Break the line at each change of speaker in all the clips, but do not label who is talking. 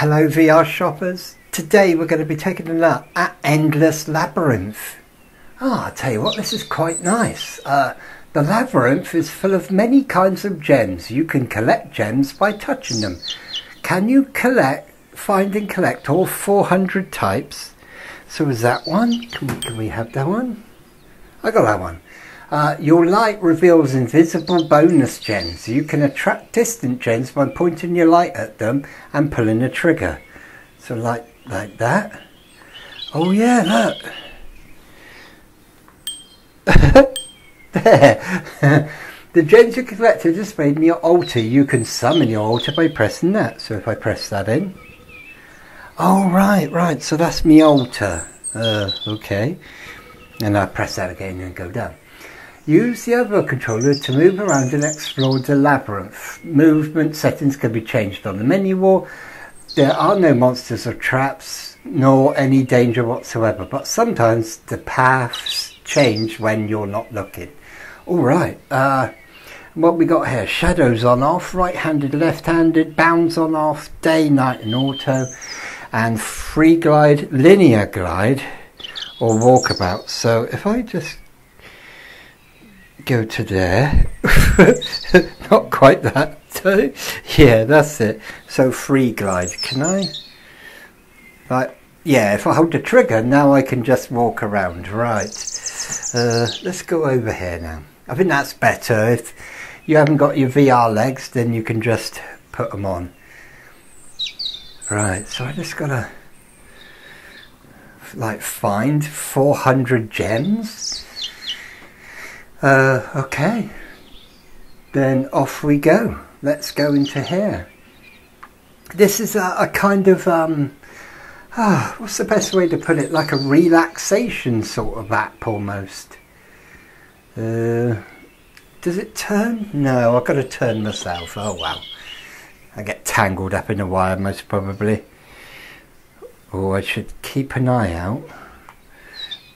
Hello VR shoppers. Today we're going to be taking a look at Endless Labyrinth. Ah, I tell you what, this is quite nice. Uh, the labyrinth is full of many kinds of gems. You can collect gems by touching them. Can you collect, find and collect all 400 types? So is that one? Can we, can we have that one? I got that one. Uh, your light reveals invisible bonus gems. You can attract distant gems by pointing your light at them and pulling a trigger. So like like that. Oh yeah, look. there. the gems you collect are displayed in your altar. You can summon your altar by pressing that. So if I press that in. Oh right, right. So that's my altar. Uh, okay. And I press that again and go down. Use the other controller to move around and explore the labyrinth. Movement settings can be changed on the menu wall. There are no monsters or traps, nor any danger whatsoever, but sometimes the paths change when you're not looking. Alright, uh, what we got here? Shadows on off, right-handed, left-handed, bounds on off, day, night and auto, and free glide, linear glide, or walkabout. So if I just go to there. Not quite that. Yeah, that's it. So free glide. Can I? Right. Yeah, if I hold the trigger, now I can just walk around. Right. Uh, let's go over here now. I think that's better. If you haven't got your VR legs, then you can just put them on. Right, so I just gotta like find 400 gems uh, okay, then off we go. Let's go into here. This is a, a kind of, um, ah, what's the best way to put it? Like a relaxation sort of app almost. Uh, does it turn? No, I've got to turn myself. Oh well. I get tangled up in a wire most probably. Oh, I should keep an eye out.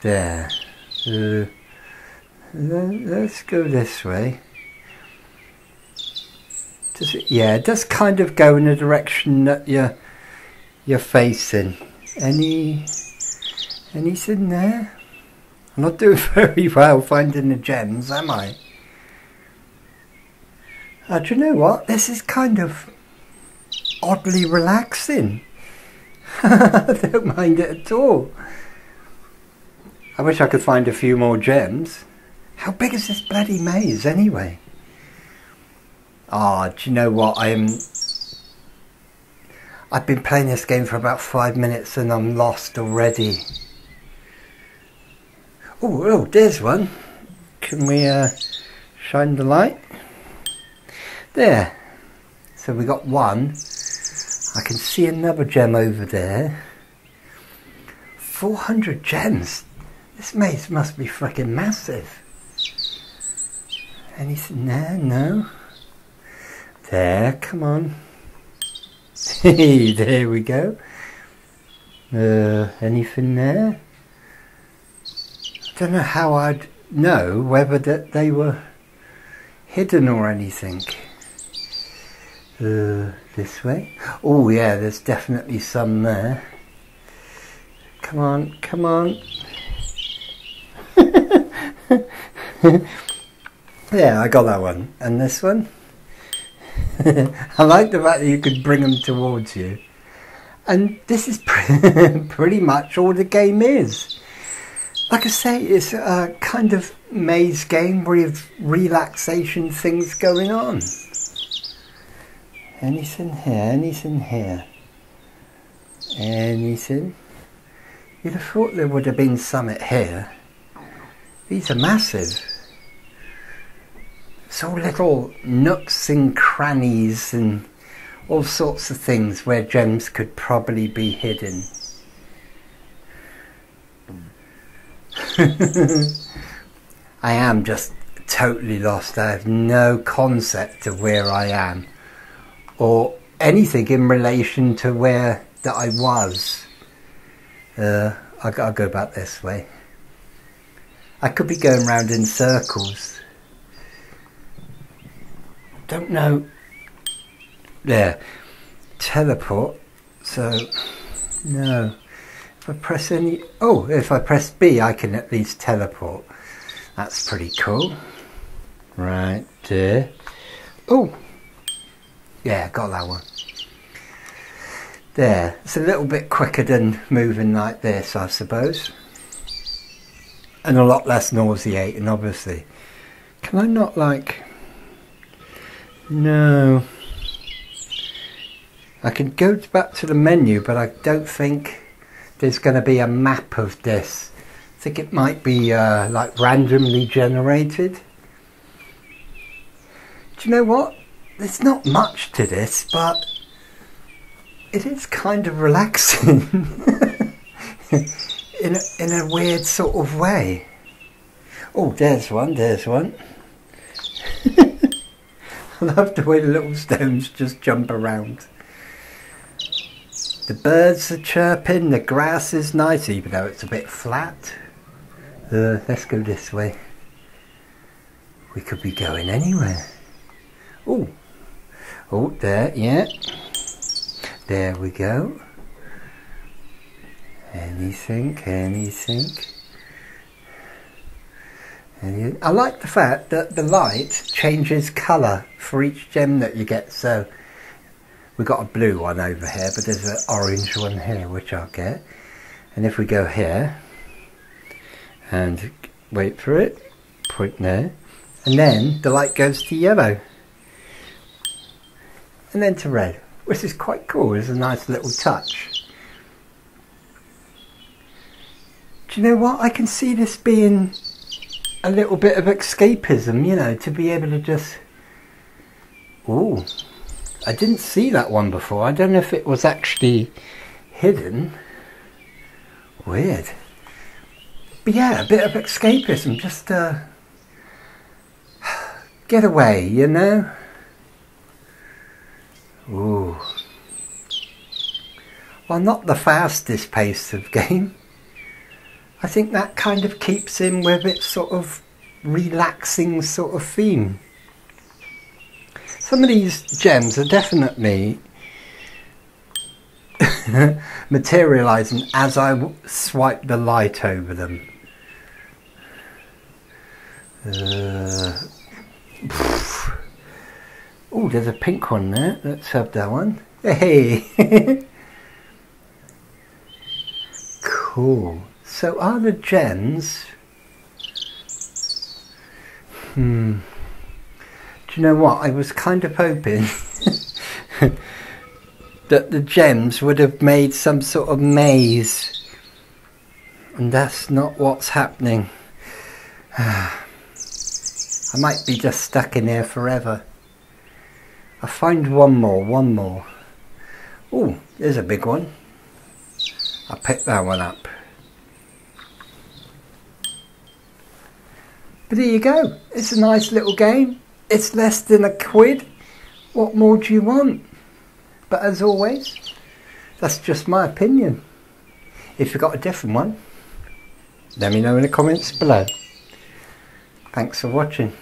There. Uh, let's go this way. Does it? Yeah, it does kind of go in the direction that you're you're facing. Any anything there? I'm not doing very well finding the gems, am I? Uh, do you know what? This is kind of oddly relaxing. I don't mind it at all. I wish I could find a few more gems. How big is this bloody maze anyway? Ah, oh, do you know what? I'm. I've been playing this game for about five minutes and I'm lost already. Oh, oh, there's one. Can we uh, shine the light? There. So we got one. I can see another gem over there. 400 gems. This maze must be fucking massive. Anything there? No. There, come on. Hey, there we go. Uh, anything there? I don't know how I'd know whether that they were hidden or anything. Uh, this way. Oh yeah, there's definitely some there. Come on, come on. Yeah, I got that one. And this one? I like the fact that you could bring them towards you. And this is pretty much all the game is. Like I say, it's a kind of maze game with relaxation things going on. Anything here, anything here. Anything? You'd have thought there would have been some here. These are massive so little nooks and crannies and all sorts of things where gems could probably be hidden. I am just totally lost. I have no concept of where I am or anything in relation to where that I was. Uh, I gotta go back this way. I could be going round in circles don't know. There. Teleport. So, no. If I press any... Oh, if I press B, I can at least teleport. That's pretty cool. Right there. Oh! Yeah, got that one. There. It's a little bit quicker than moving like this, I suppose. And a lot less nauseating, obviously. Can I not, like... No. I can go back to the menu, but I don't think there's going to be a map of this. I think it might be uh, like randomly generated. Do you know what? There's not much to this, but it is kind of relaxing in, a, in a weird sort of way. Oh, there's one, there's one. I love the way the little stones just jump around. The birds are chirping, the grass is nice even though it's a bit flat. Uh, let's go this way. We could be going anywhere. Oh, oh there, yeah. There we go. Anything, anything. Any, I like the fact that the light changes colour for each gem that you get. So We've got a blue one over here, but there's an orange one here, which I'll get. And if we go here, and wait for it, point there, and then the light goes to yellow. And then to red, which is quite cool. It's a nice little touch. Do you know what? I can see this being a little bit of escapism, you know, to be able to just... Ooh, I didn't see that one before. I don't know if it was actually hidden. Weird. But yeah, a bit of escapism, just uh, get away, you know? Ooh. Well, not the fastest pace of game. I think that kind of keeps in with its sort of relaxing sort of theme some of these gems are definitely materializing as I swipe the light over them. Uh, oh, there's a pink one there. Let's have that one. Hey! cool. So are the gems... Hmm you know what? I was kind of hoping that the gems would have made some sort of maze. And that's not what's happening. I might be just stuck in here forever. I'll find one more, one more. Oh, there's a big one. I'll pick that one up. But there you go. It's a nice little game. It's less than a quid. What more do you want? But as always, that's just my opinion. If you've got a different one, let me know in the comments below. Thanks for watching.